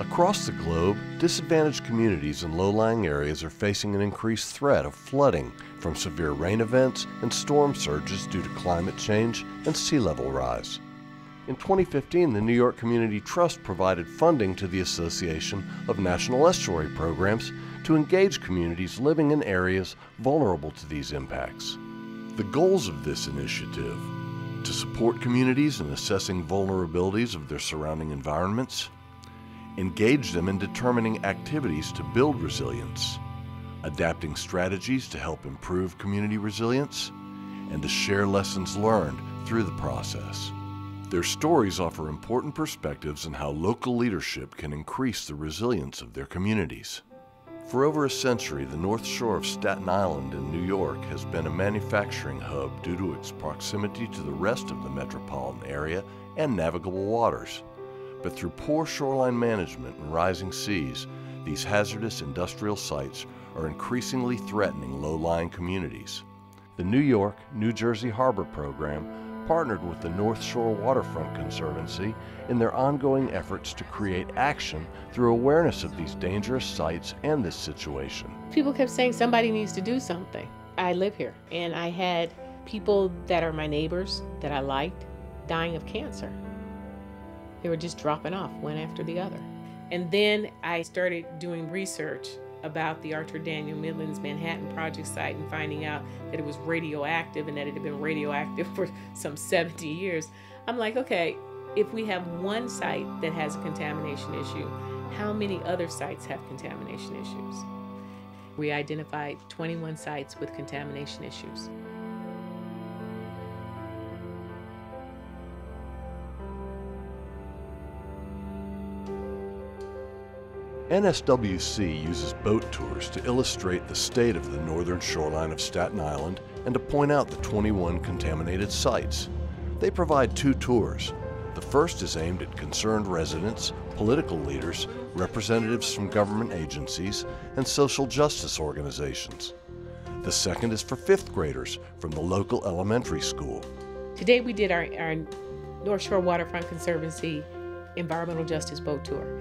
Across the globe, disadvantaged communities in low-lying areas are facing an increased threat of flooding from severe rain events and storm surges due to climate change and sea level rise. In 2015, the New York Community Trust provided funding to the Association of National Estuary Programs to engage communities living in areas vulnerable to these impacts. The goals of this initiative to support communities in assessing vulnerabilities of their surrounding environments, engage them in determining activities to build resilience, adapting strategies to help improve community resilience, and to share lessons learned through the process. Their stories offer important perspectives on how local leadership can increase the resilience of their communities. For over a century, the North Shore of Staten Island in New York has been a manufacturing hub due to its proximity to the rest of the metropolitan area and navigable waters. But through poor shoreline management and rising seas, these hazardous industrial sites are increasingly threatening low-lying communities. The New York, New Jersey Harbor Program partnered with the North Shore Waterfront Conservancy in their ongoing efforts to create action through awareness of these dangerous sites and this situation. People kept saying somebody needs to do something. I live here and I had people that are my neighbors that I liked dying of cancer. They were just dropping off one after the other. And then I started doing research about the Archer Daniel Midlands Manhattan Project site and finding out that it was radioactive and that it had been radioactive for some 70 years, I'm like, okay, if we have one site that has a contamination issue, how many other sites have contamination issues? We identified 21 sites with contamination issues. NSWC uses boat tours to illustrate the state of the northern shoreline of Staten Island and to point out the 21 contaminated sites. They provide two tours. The first is aimed at concerned residents, political leaders, representatives from government agencies, and social justice organizations. The second is for fifth graders from the local elementary school. Today we did our, our North Shore Waterfront Conservancy Environmental Justice Boat Tour.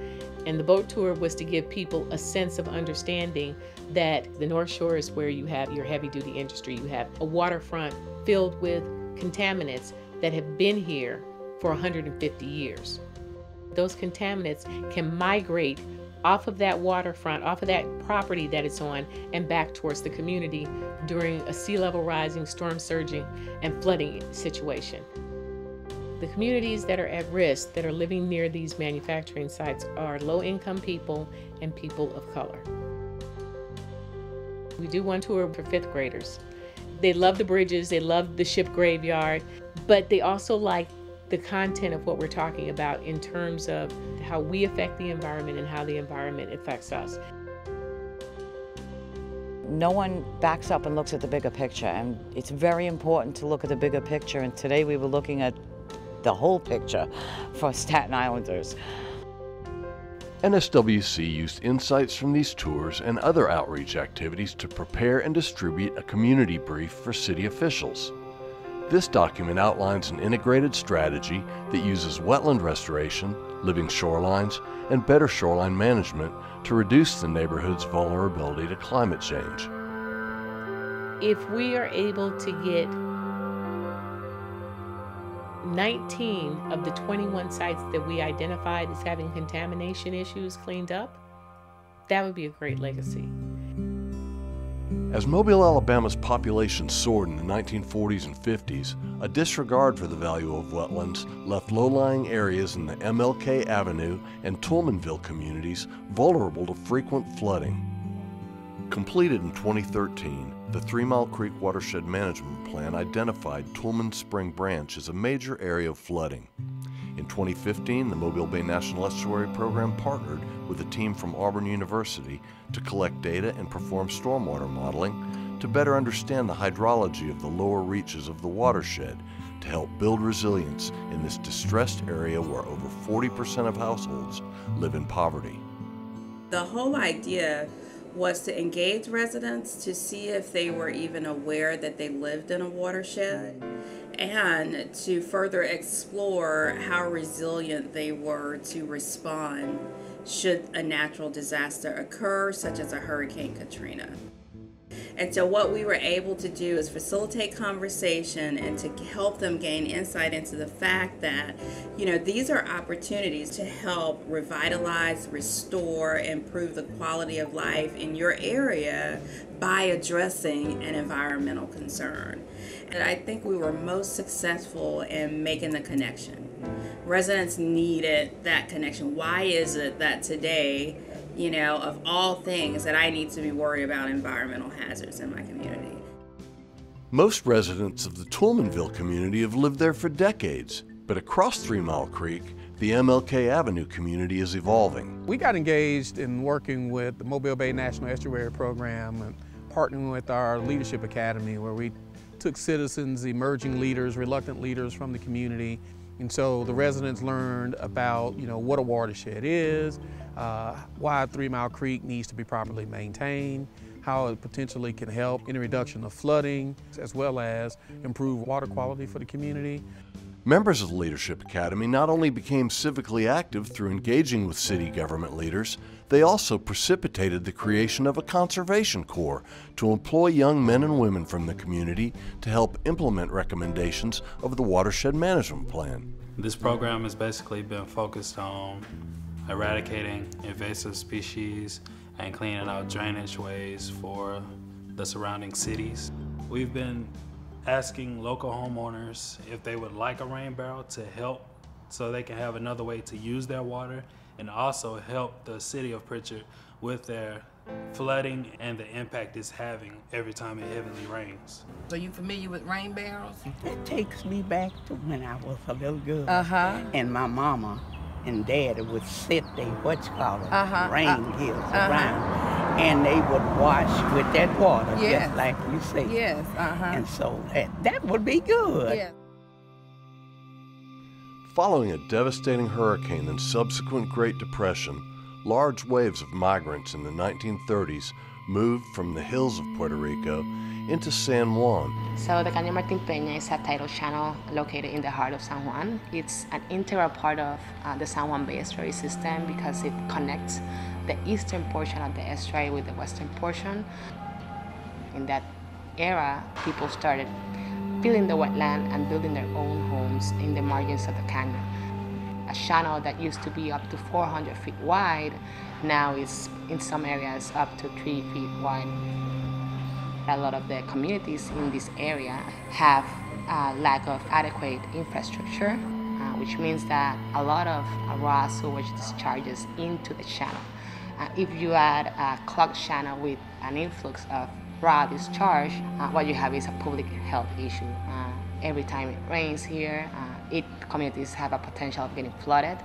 And the boat tour was to give people a sense of understanding that the North Shore is where you have your heavy duty industry. You have a waterfront filled with contaminants that have been here for 150 years. Those contaminants can migrate off of that waterfront, off of that property that it's on, and back towards the community during a sea level rising, storm surging, and flooding situation. The communities that are at risk that are living near these manufacturing sites are low income people and people of color. We do one tour for fifth graders. They love the bridges, they love the ship graveyard, but they also like the content of what we're talking about in terms of how we affect the environment and how the environment affects us. No one backs up and looks at the bigger picture, and it's very important to look at the bigger picture. And today we were looking at the whole picture for Staten Islanders. NSWC used insights from these tours and other outreach activities to prepare and distribute a community brief for city officials. This document outlines an integrated strategy that uses wetland restoration, living shorelines, and better shoreline management to reduce the neighborhood's vulnerability to climate change. If we are able to get 19 of the 21 sites that we identified as having contamination issues cleaned up, that would be a great legacy. As Mobile, Alabama's population soared in the 1940s and 50s, a disregard for the value of wetlands left low-lying areas in the MLK Avenue and Toulminville communities vulnerable to frequent flooding. Completed in 2013, the Three Mile Creek Watershed Management Plan identified Toulmin Spring Branch as a major area of flooding. In 2015, the Mobile Bay National Estuary Program partnered with a team from Auburn University to collect data and perform stormwater modeling to better understand the hydrology of the lower reaches of the watershed to help build resilience in this distressed area where over 40% of households live in poverty. The whole idea was to engage residents to see if they were even aware that they lived in a watershed and to further explore how resilient they were to respond should a natural disaster occur, such as a Hurricane Katrina. And so, what we were able to do is facilitate conversation and to help them gain insight into the fact that, you know, these are opportunities to help revitalize, restore, improve the quality of life in your area by addressing an environmental concern. And I think we were most successful in making the connection. Residents needed that connection. Why is it that today, you know, of all things that I need to be worried about environmental hazards in my community. Most residents of the Toulminville community have lived there for decades, but across Three Mile Creek, the MLK Avenue community is evolving. We got engaged in working with the Mobile Bay National Estuary Program and partnering with our Leadership Academy where we took citizens, emerging leaders, reluctant leaders from the community, and so the residents learned about, you know, what a watershed is, uh, why Three Mile Creek needs to be properly maintained, how it potentially can help in the reduction of flooding, as well as improve water quality for the community. Members of the Leadership Academy not only became civically active through engaging with city government leaders, they also precipitated the creation of a conservation corps to employ young men and women from the community to help implement recommendations of the Watershed Management Plan. This program has basically been focused on eradicating invasive species and cleaning out drainage ways for the surrounding cities. We've been asking local homeowners if they would like a rain barrel to help so they can have another way to use their water and also help the city of Prichard with their flooding and the impact it's having every time it heavily rains. Are you familiar with rain barrels? It takes me back to when I was a little girl. Uh-huh. And my mama and daddy would sit there, what's called it, Uh-huh, rain uh, hills uh-huh. around. And they would wash with that water, Yes. just like you say. Yes, uh-huh. And so that, that would be good. Yeah. Following a devastating hurricane and subsequent Great Depression, large waves of migrants in the 1930s moved from the hills of Puerto Rico into San Juan. So the Caño Martín Peña is a tidal channel located in the heart of San Juan. It's an integral part of uh, the San Juan Bay Estuary system because it connects the eastern portion of the estuary with the western portion. In that era, people started filling the wetland and building their own homes in the margins of the caño. A channel that used to be up to 400 feet wide now is in some areas up to three feet wide. A lot of the communities in this area have a lack of adequate infrastructure, uh, which means that a lot of raw sewage discharges into the channel. Uh, if you add a clogged channel with an influx of raw discharge, uh, what you have is a public health issue. Uh, every time it rains here, uh, it communities have a potential of getting flooded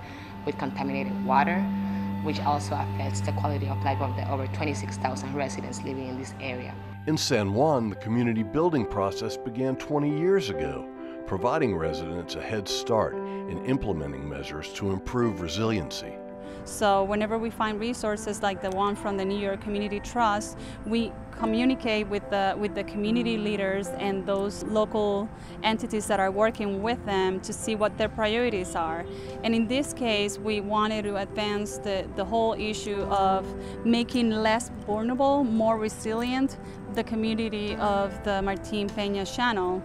with contaminated water, which also affects the quality of life of the over 26,000 residents living in this area. In San Juan, the community building process began 20 years ago, providing residents a head start in implementing measures to improve resiliency. So whenever we find resources like the one from the New York Community Trust, we communicate with the with the community leaders and those local entities that are working with them to see what their priorities are. And in this case, we wanted to advance the, the whole issue of making less vulnerable, more resilient the community of the Martin Peña Channel.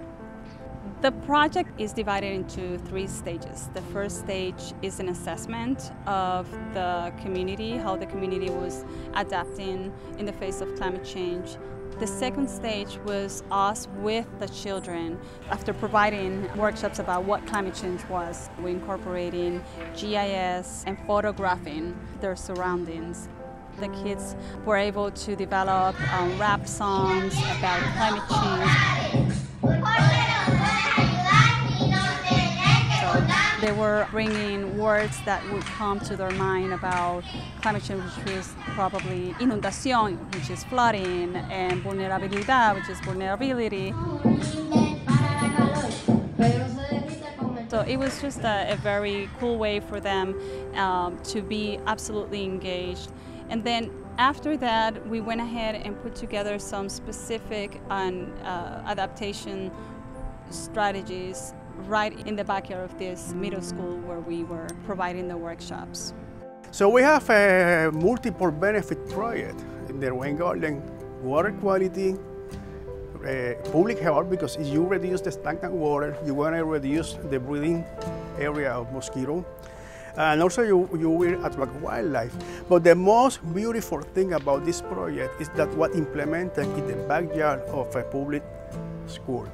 The project is divided into three stages. The first stage is an assessment of the community, how the community was adapting in the face of climate change. The second stage was us with the children. After providing workshops about what climate change was, we incorporating GIS and photographing their surroundings. The kids were able to develop um, rap songs about climate change. They were bringing words that would come to their mind about climate change, which is probably inundación, which is flooding, and vulnerabilidad, which is vulnerability. So it was just a, a very cool way for them um, to be absolutely engaged. And then after that, we went ahead and put together some specific um, uh, adaptation strategies right in the backyard of this middle school where we were providing the workshops. So we have a multiple benefit project in the rain garden, water quality, uh, public health because if you reduce the stagnant water, you want to reduce the breeding area of mosquito. And also you, you will attract wildlife. But the most beautiful thing about this project is that what implemented in the backyard of a public school.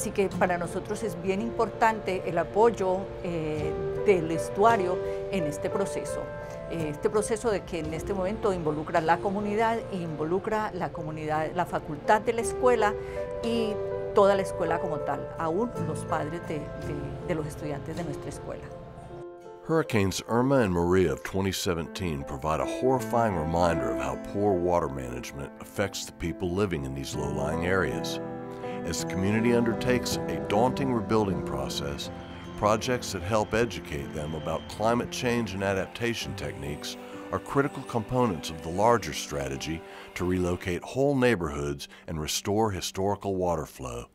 Así que para nosotros es bien importante el apoyo eh, del estuario en este proceso. Este proceso de que en este momento involucra la comunidad, involucra la comunidad, la facultad de la escuela y toda la escuela como tal, aún los padres de, de los estudiantes de nuestra escuela. Hurricanes Irma and Maria of 2017 provide a horrifying reminder of how poor water management affects the people living in these low-lying areas. As the community undertakes a daunting rebuilding process, projects that help educate them about climate change and adaptation techniques are critical components of the larger strategy to relocate whole neighborhoods and restore historical water flow.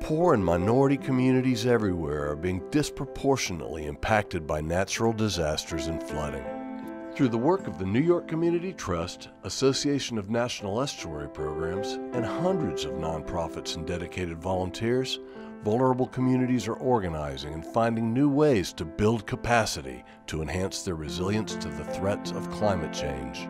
Poor and minority communities everywhere are being disproportionately impacted by natural disasters and flooding. Through the work of the New York Community Trust, Association of National Estuary Programs, and hundreds of nonprofits and dedicated volunteers, vulnerable communities are organizing and finding new ways to build capacity to enhance their resilience to the threats of climate change.